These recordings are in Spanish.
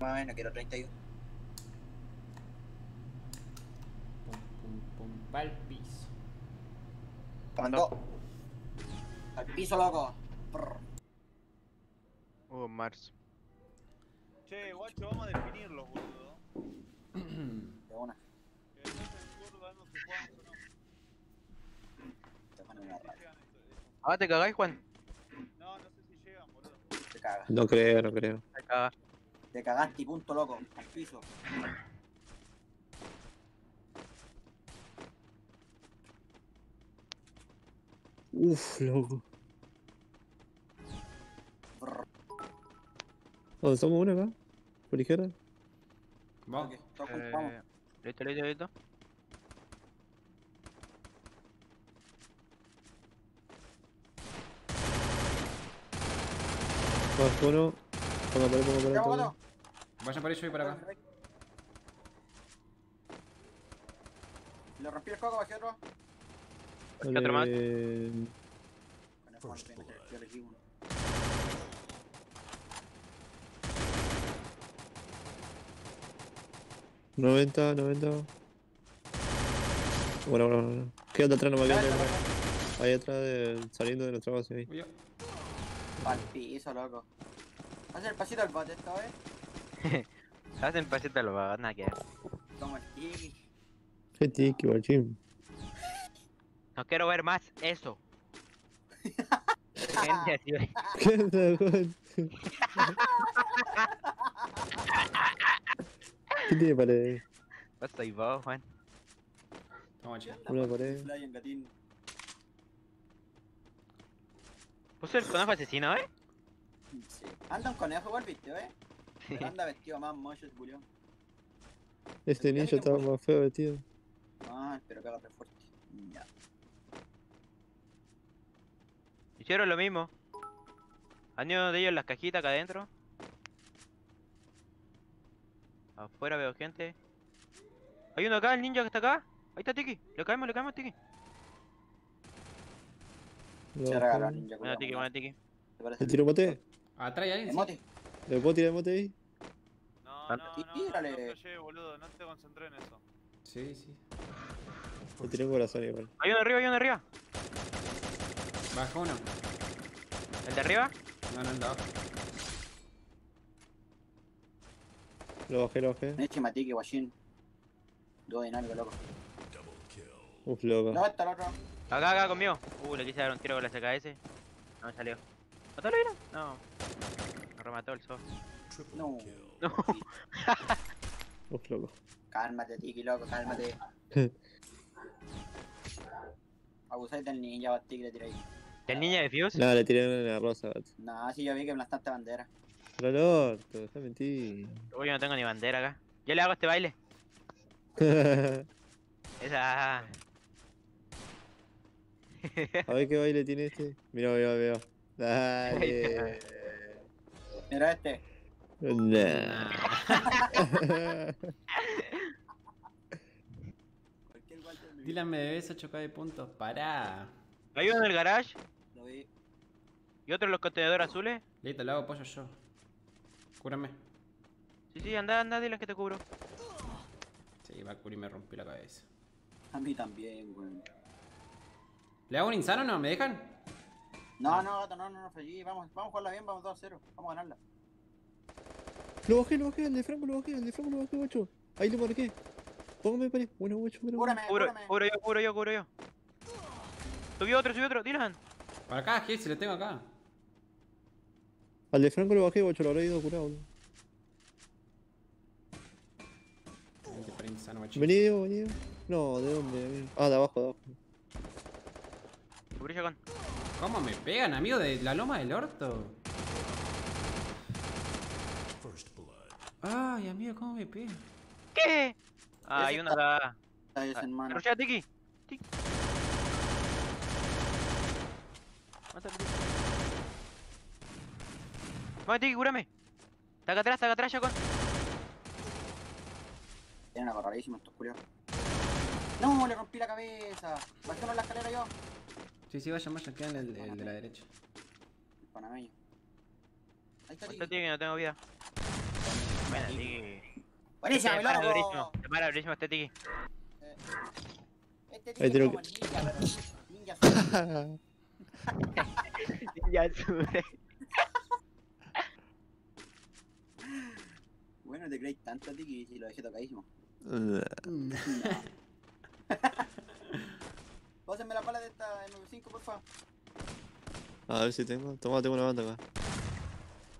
Más no quiero 31. Pum, pum, pum, pa'l piso. Comando. Al piso, loco. Prr. Uh, Mars. Che, guacho, vamos a definirlos, boludo. De una. Que el no se juegan o no. Te. Ah, ¿te cagáis, Juan? No, no sé si llegan, boludo. Te cagas. No creo, no creo. Te cagas. Te cagaste y punto, loco. Al piso. Uf, loco. ¿Dónde somos uno acá? ¿Por izquierda? Vos. Ok, todos juntos, vamos. Eh, listo, listo, listo. Más uno. Ponga por ahí, ponga por ahí, Ya, ponga Bogoto. Vayan para allá y para acá. Le rompí el coco, bajé otro. por ahí. ¿Qué otro más? Con bien, yo le di uno. Noventa, 90. Bueno, bueno, bueno. Quédate atrás nomás, quédate atrás. Ahí atrás, de- saliendo de nuestra base ahí. Uy, yo. Al piso, loco. Haz el pasito al bote esta vez. Hacen pasito a los vagos, nada que ver. Como el tiki. Qué tiki, guachín. No quiero ver más eso. Gente así, güey. ¿Qué? ¿Qué tiene pared? Vos soy vos, Juan. Toma. Una pared. Puso el conejo asesino, ¿eh? Sí. Anda un conejo igual, viste, ¿eh? Pero anda vestido más mocho el culión. Este ninja estaba más feo vestido. Ah, pero cágate fuerte. Ya. Hicieron lo mismo. Han ido de ellos las cajitas acá adentro. Afuera veo gente. Hay uno acá, el ninja que está acá. Ahí está Tiki. Le caemos, le caemos, Tiki. Se regaló ninja Buena Tiki, buena Tiki. ¿Te parece? ¿Le tiro mote? Atrás alguien. sí. Emote. ¿Le puedo tirar mote ahí? No, no, no, Tírale. no boludo, no te concentré en eso. Sí, sí. Le tiré un corazón igual. Hay uno arriba, hay uno arriba. Baja uno. ¿El de arriba? No, no, el de abajo. Lo bajé, lo bajé. Nechi, Matiki, Guachín. Dúo dinámico, loco. Uf, loco. No, está el otro. Acá, acá, conmigo. Uh, le quise dar un tiro con la CKS. No me salió. ¿Mató lo vieron? No. Me remató el soft. No. No. Uf, loco. Cálmate, Tiki, loco, cálmate. Abusáis del ninja, va, Tiki, le tiráis. ¿El niño de Fuse? Nada, le tiré una rosa, gato. No, sí, yo vi que plantaste bandera. Pero el orto, está mentira. Uy, yo no tengo ni bandera acá. Yo le hago este baile. Esa. A ver qué baile tiene este. Mira, mira, mira. Dale. Mira este. Nah. Dylan me debes 8k de puntos. Pará. Hay uno en el garage Lo vi. y otro en los contenedores azules. Listo, lo hago pollo yo. Cúrame. Sí, sí, anda, anda, dile que te cubro. Sí, Bakuri me rompió la cabeza. A mí también, weón. ¿Le hago un insano o no? ¿Me dejan? No, no, gato, no, no, no, fallí. Vamos, vamos a jugarla bien, vamos 2 a 0. Vamos a ganarla. Lo bajé, lo bajé, el de Franco lo bajé, el de Franco lo bajé, guacho. Ahí lo marqué. Póngame pared. Bueno, guacho, bueno, bueno. Cúrame, Cubro, cúrame. cubro yo, cubro yo, cubro yo. Subió otro, subió otro, Dylan. Para acá, Gil, si lo tengo acá. Al de Franco lo bajé, guacho, lo habrá ido curado. Venido, venido. No, ¿de dónde? amigo? Ah, de abajo, de abajo. Cubrí yo con. ¿Cómo me pegan, amigo? De la loma del orto. Ay, amigo, ¿cómo me pegan? ¿Qué? Ah, Ese hay está- acá. Está ese, Ah, hermano. Rushea, Tiki. Tiki. Mátalo, Tiki. Vamos, Tiki, cúrame. Está acá atrás, está acá atrás, ya con. Tienen acorraladísimos estos culiados. No, le rompí la cabeza. Bajemos la escalera yo. Sí, sí, vayan, vayan, quedan el, el de la derecha. El panameño. Ahí está, Tiki. Tiki, no tengo vida. Buena, Tiki. Tiki. Buenísima, Te mi loco. durísimo, te para durísimo este Tiki. Este tengo es como ninja, pero ninja Ya sube. Bueno, te creéis tanto, Tiki, si lo dejé tocadísimo. Pásenme la pala de esta M5, por favor. A ver si tengo. Toma, tengo una banda acá.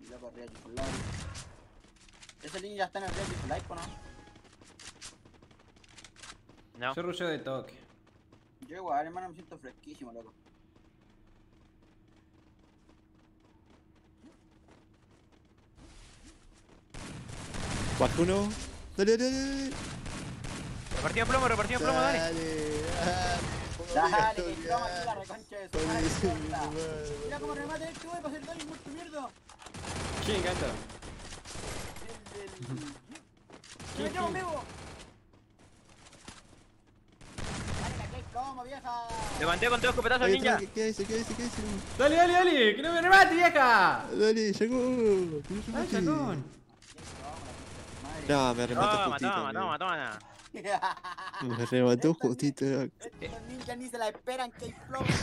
Y for Life. Ese ninja está en el Real for Life, ¿o ¿no? No. Yo rusheo de toque. Yo igual, hermano, me siento fresquísimo, loco. Bajo uno. Dale, dale, dale. Repartido plomo, repartido plomo, dale. Dale, Dale, toma aquí la reconcha de su madre. Mira cómo remate este wey para hacer daño muerto mierda. ¿Quién gato? El del. ¿Quién, ¡Me quién? vivo! Dale, plomo, vieja. Levanté con dos escopetazos al ninja. ¿Qué hace? ¿Qué hace? ¿Qué hace? Dale, dale, dale. Que no me remate, vieja. Dale, llegó. Ay, chacón. No, me remató Toma, justito. toma, toma, toma. Me remató justito. Estos ninjas ni se la esperan que hay plomo.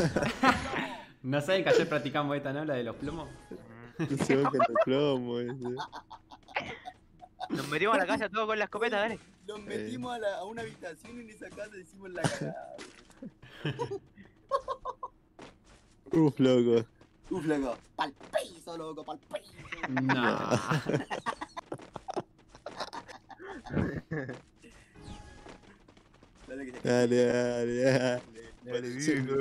No saben que ayer practicamos esta, ¿no? La de los plomos. No se va con los plomos. ese. Nos metimos a la casa todos con la escopeta, dale. Los metimos a, la- a una habitación y en esa casa hicimos la cagada. Uf, loco. Uf, loco. Pa'l piso, loco, pa'l piso. No. Dale, Dale, dale, dale. Viejo.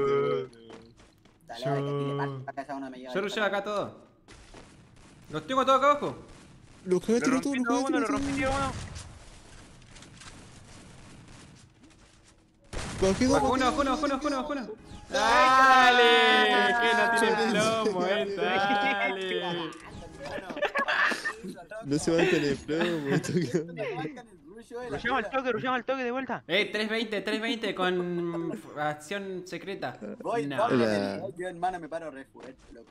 Dale, dale, que me lleva. Yo rusheo acá todo. Los tengo todos acá abajo. Lo Lo cagaste todo, lo cagaste lo todo. rompí todo uno. Bajé dos, Bajo uno, bajé bajo uno, dos, bajo uno, bajé bajo uno, dos. bajo uno. Dale, que no tiene plomo, eh, dale. No se van con el plomo, esto. Rushamos al toque, rushamos al toque de vuelta. Eh, 320, 320 con acción secreta. Voy, No. voy, yo hermano me paro re fuerte, loco.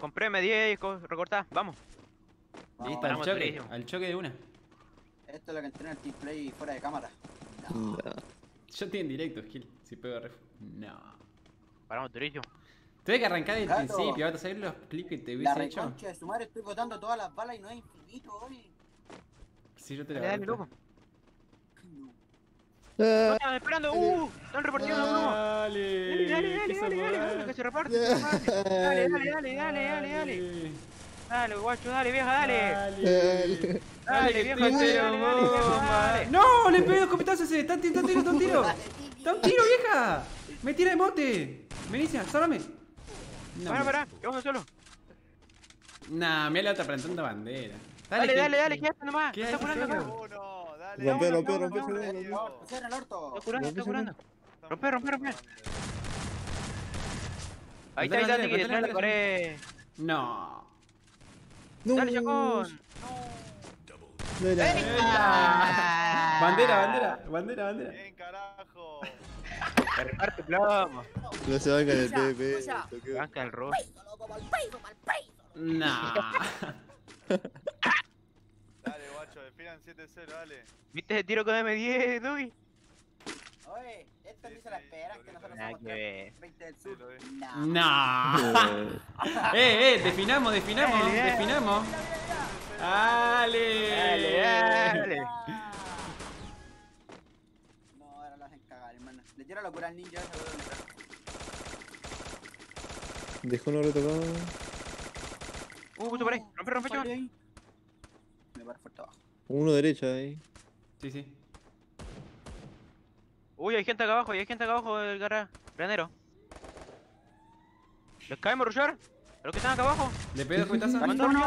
Compré M10 co- recortá, vamos. Listo, al choque, al choque de una. Esto es lo que entrena el team play fuera de cámara. No. Yo estoy en directo, Gil, si pego ref. No. Paramos durísimo. Tuve que arrancar del Claro. principio, ¿vas a saber los clips que te La hubiese hecho? reconcha de su madre, estoy botando todas las balas y no es infinito, hoy. Si yo te la agarro. loco. Ah, No estaban esperando, uh, están repartiendo plomos. Dale, Dale, dale, dale, dale, dale, somos- dale, que se reparte, que se reparte. Dale, dale, dale, dale, dale, dale. Dale, guacho, dale, vieja, dale. Dale. Dale, Dale, vieja, que dale, dale, dale, dale. No, le pegué dos copetazos ese. Está está un tiro, está un tiro. Está un tiro, vieja. Me tira de mote. Venicia, sálvame. No, Pará, pará, que vamos solo. Nah, mira la otra plantando bandera. Dale, que- dale, dale, quédate nomás. ¿Qué Está curando acá. dale. Rompe, rompe, rompe, cierra el orto. Está curando, está Rompe, curando. Rompe, rompe, rompe. Ahí está, Dale, ahí está, dale, de la dale, pared. No. No. Dale, Chacón. Dale. ¡Ela! Bandera, bandera, bandera, bandera. Bien, carajo. Reparte plomo. No se van con el toque. Banca el rojo. Nah. Dale, guacho, definan 7-0, dale. ¿Viste ese tiro con M10, Dubi? Oye, ni se la esperan que nosotros Nada somos que ver. 20 del sur. lo. No. No. eh, eh, definamos, definamos, Dale, dale. definamos. Dale. Dale, dale. No, ahora lo hacen cagar, hermano. Le tiro locura al ninja ese, weón. Dejó uno retocado. Uh, puto por ahí. Rompe, rompe, chaval. Fallé ahí. Me paro fuerte abajo. Uno derecha ahí. Sí, sí. Uy, hay gente acá abajo, hay gente acá abajo del garra. Granero. ¿Les caemos, Rushar? ¿A los que están acá abajo? ¿Le bajé uno, está cerrado conmigo.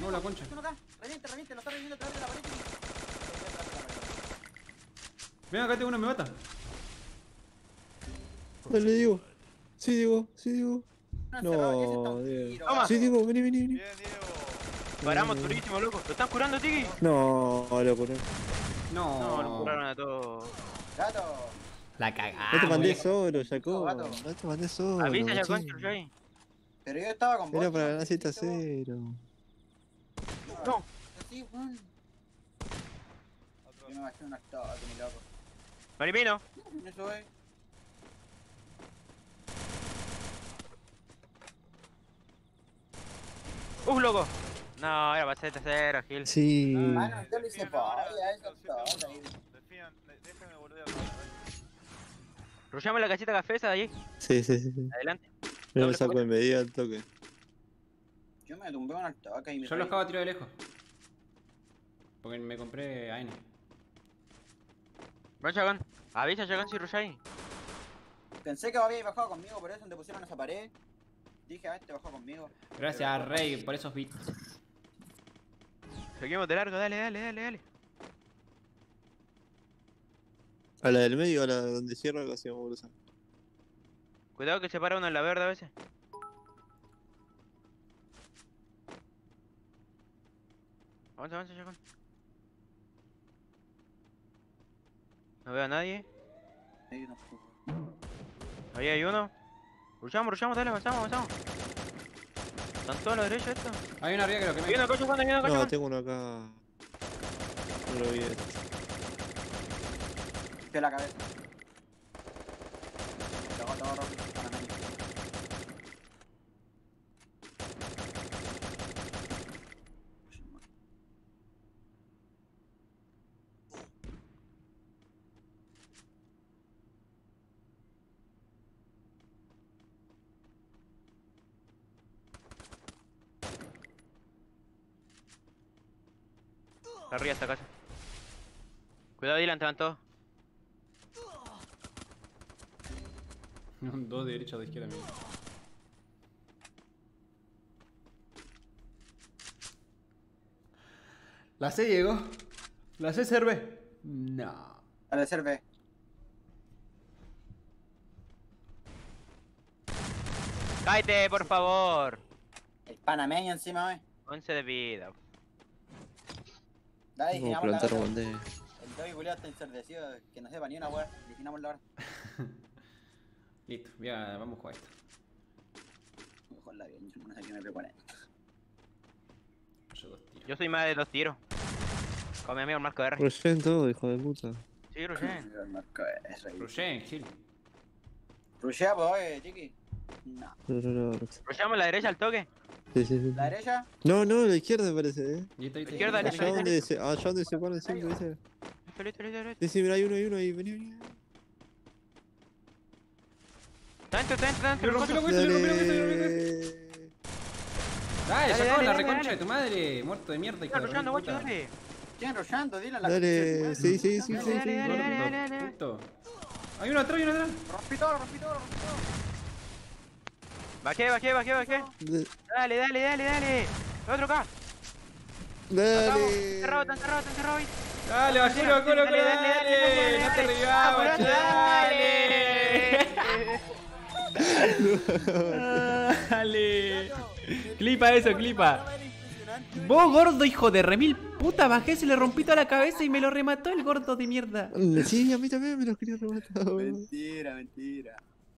No, la concha. Bajé uno acá. Reviente, reviente, lo está reviendo a través de la pared. Ven acá, tengo uno, me mata. Dale, Diego. Sí, Diego. Sí, Diego. No, No, Diego. Sí, Diego. Vení, vení, vení. Bien, Diego. Paramos durísimo, loco. ¿Lo están curando, Tiki? No, loco, no. No. No, lo curaron a todos. Gato. La No te mandé solo, Jacob. gato. No te mandé solo. Avisa ya con machín. Rushar. Pero yo estaba con vos. Era para ganar 7 a ¿viste vos? 0. No. así. Otro. Yo me bajé un acto, mi loco. Maripino. Eso es. Uh, loco. No, era para ser tercero, Gil. Sí. Mano, yo lo hice lo de- déjenme. Rushamos la casita café esa de allí. Sí, sí, sí. sí. Adelante. Yo me saco de medida al toque. Yo me tumbé un acto acá y me Yo los acabo de tirar de lejos. Porque me compré Aina. Bueno, Chagón. Avisa, Chagón, si rusháis. Pensé que habíais bajado conmigo, por eso te pusieron esa pared. Dije, ah, este bajó conmigo. Gracias, Rey, por esos bits. Seguimos de largo, dale, dale, dale, dale. A la del medio, a la donde cierra casi vamos a cruzar. Cuidado que se para uno en la verde a veces. Avanza, avanza, Chagón. No veo a nadie. Ahí hay uno. Rushamos, rushamos, dale, avanzamos, avanzamos. ¿Están todos a la derecha estos? Hay una arriba que lo que Hay uno, coche, hay uno, coche, No, tengo uno acá. No lo vi. Pie la cabeza. Lo hago todo rojo, para nadie. Está arriba esta casa. Cuidado, Dylan, te van todos. Dos de derecha, dos de izquierda, mira. La C llegó. La C serve. No. Dale, serve. ¡Cállate, por favor! El panameño encima, wey. 11 de vida. Dale, plantar hora. bandera. El Dobby culiao está ensordecido, que no sepa ni una weá. Definamos la hora. Listo, ya, vamos a jugar esto. Mejor la bien, yo no sé qué me prepone. Yo soy más de dos tiros. Con mi amigo el Marco R. Rushen todo, hijo de puta. Sí, Rushen. Rushen, Gil. Rushea, pues, oye, chiqui. No. A la derecha al toque. Sí, sí, sí. La derecha, No, no, la izquierda parece, eh. Y esto, ahí, Izquierda, derecha, Allá donde se, allá donde se paran siempre, ¿viste? Listo, listo, listo, listo. Sí, sí, mira, hay uno, hay uno ahí, vení, vení. Está dentro, está dentro, está dentro. Le rompí la hueso, le rompí la hueso, le rompí la. Dale. Sacó la reconcha de tu madre. Muerto de mierda y Está rushando, guacho, dale. ¿quién rollando? Dile a la Dale, sí, sí, sí, Dale, sí, dale, sí. dale, dale, dale. Hay uno atrás, hay uno atrás. Rompí todo, rompí todo, rompí todo. Bajé, bajé, bajé, bajé. Dale, dale, dale, dale. Otro acá. Dale. Encerrado, está encerrado, está encerrado ahí. Dale, bajero, culo, culo, Dale, dale, dale. dale, No te Apurate, dale. Dale. Clipa eso, clipa. Vos, gordo, hijo de remil puta, bajé, se le rompí toda la cabeza y me lo remató el gordo de mierda. Sí, a mí también me los quería rematar. Mentira, mentira.